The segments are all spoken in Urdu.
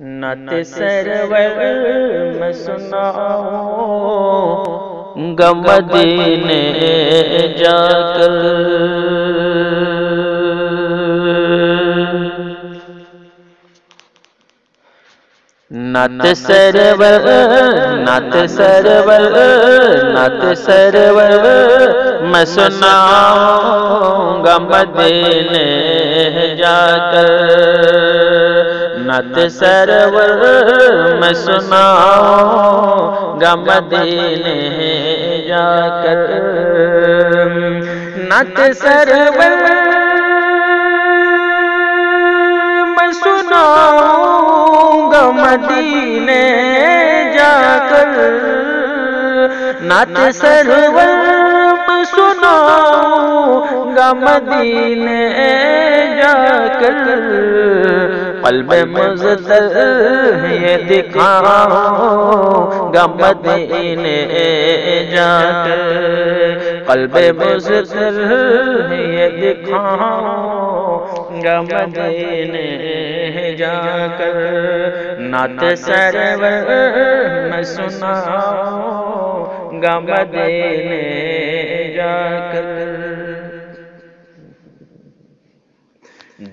نت سرور میں سناؤں گا مدینے جا کر نت سرور نت سرور نت سرور میں سناؤں گا مدینے جا کر نت سرور میں سناؤں گا مدینے جا کر۔ نت سرور میں سناؤں گا مدینے جا کر۔ نت سرور سناؤں گا مدینے جا کر۔ قلب مزدل یہ دکھاؤں گا مدینے جا کر قلب مزدل یہ دکھاؤں گا مدینے جا کر نات سرور میں سناؤں گا مدینے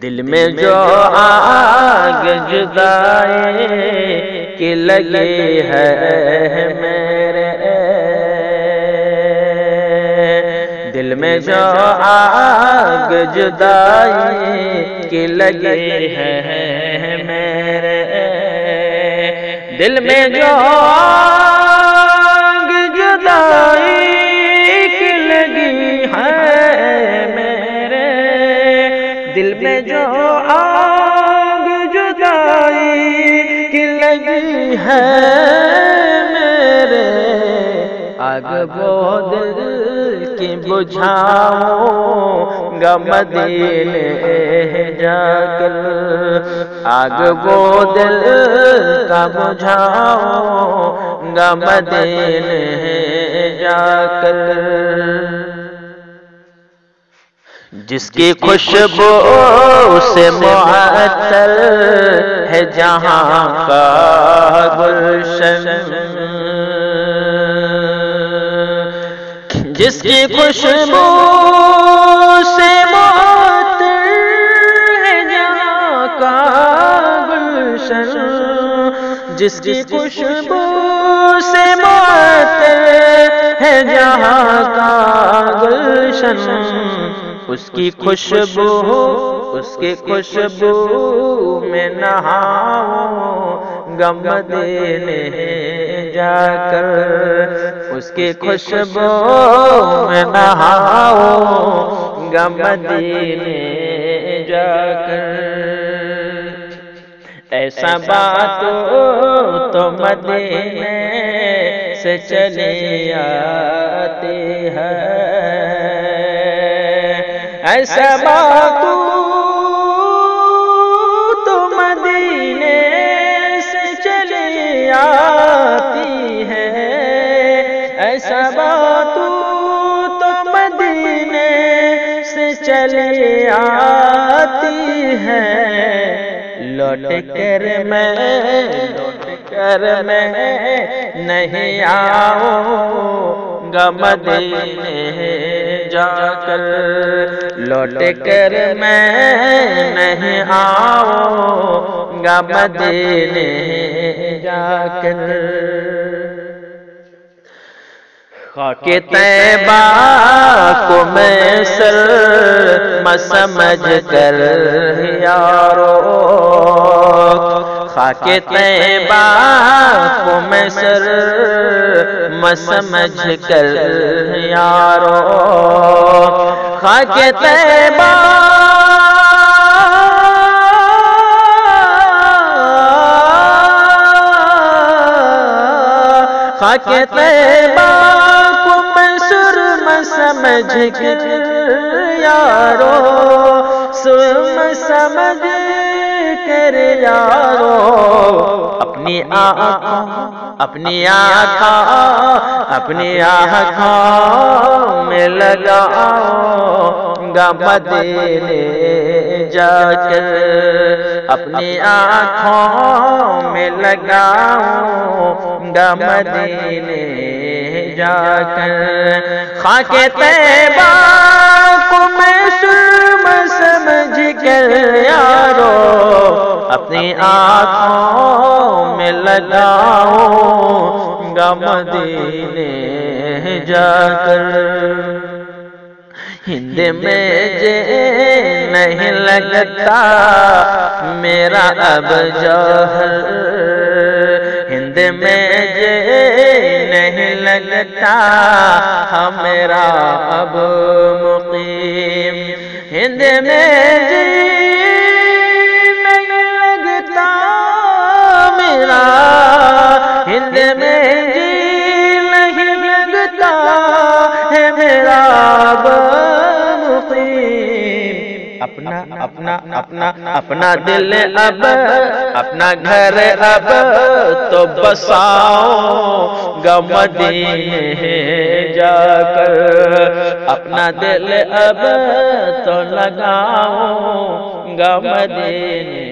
دل میں جو آگ جدائے کہ لگے ہے میرے دل میں جو آگ جدائی کی لگے ہے میرے دل میں جو آگ جدائی کی لگی ہے میرے۔ آگ وہ دل کی بجھاؤں گا مدینے جا کر۔ آگ وہ دل کا بجھاؤں گا مدینے جا کر۔ جس کی خوشبو سے معطل ہے جہاں کا گلشن۔ جس کی خوشبو سے معطل ہے جہاں کا گلشن۔ جس کی خوشبو سے معطل ہے جہاں کا گلشن۔ اس کی خوشبو، اس کی خوشبو میں نہاؤں گم دینے جا کر۔ اس کی خوشبو میں نہاؤں گم دینے جا کر۔ ایسا بات تو مدینے سے چلے آتے ہیں۔ ایسا بات تو مدینے سے چلی آتی ہے۔ ایسا بات تو مدینے سے چلی آتی ہے۔ لوٹ کر میں لوٹ کر میں نہیں آؤں گا مدینے۔ جا کر لوٹ کر میں نہیں آؤں گا مدینے جا کر۔ خاک طیبہ کو میں سر سمجھ کر یارو خاک طیبہ کو میں سر سمجھ کر یارو خاک طیبہ۔ خاک طیبہ کو میں سمجھ کر یارو سرم سمجھ کر یارو، اپنی آنکھوں اپنی آنکھوں اپنی آنکھوں میں لگاؤں گا مدینے جا کر۔ اپنی آنکھوں میں لگاؤں گا مدینے جا کر۔ خاک طیبہ کو میں سمجھ کر یارو، اپنی آنکھوں میں لگاؤں گا مدینے جا کر ہند میں جے نہیں لگتا، میرا اب جوہر۔ ہند میں جے نہیں لگتا ہاں میرا اب مقیم۔ ہند میں جے اپنا اپنا اپنا اپنا دل اب اپنا گھر اب تو بساؤ مدینے جا کر۔ اپنا دل اب تو لگاؤ مدینے